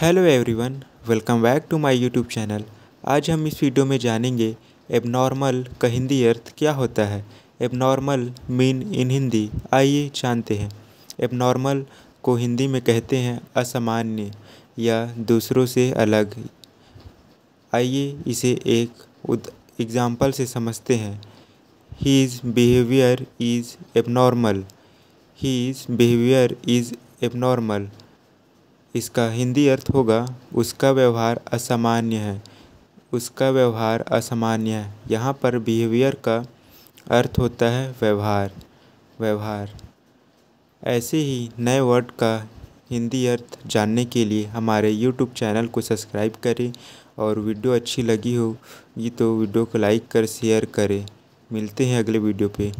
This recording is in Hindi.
Hello everyone welcome back to my YouTube channel आज हम इस वीडियो में जानेंगे एबनॉर्मल का हिंदी अर्थ क्या होता है। एबनॉर्मल मीन इन हिंदी, आइए जानते हैं। एबनॉर्मल को हिंदी में कहते हैं असामान्य या दूसरों से अलग। आइए इसे एक एग्ज़ाम्पल से समझते हैं। His behaviour is abnormal his behaviour is abnormal इसका हिंदी अर्थ होगा, उसका व्यवहार असामान्य है। उसका व्यवहार असामान्य है। यहाँ पर बिहेवियर का अर्थ होता है व्यवहार व्यवहार। ऐसे ही नए वर्ड का हिंदी अर्थ जानने के लिए हमारे यूट्यूब चैनल को सब्सक्राइब करें और वीडियो अच्छी लगी हो ये तो वीडियो को लाइक कर शेयर करें। मिलते हैं अगले वीडियो पे।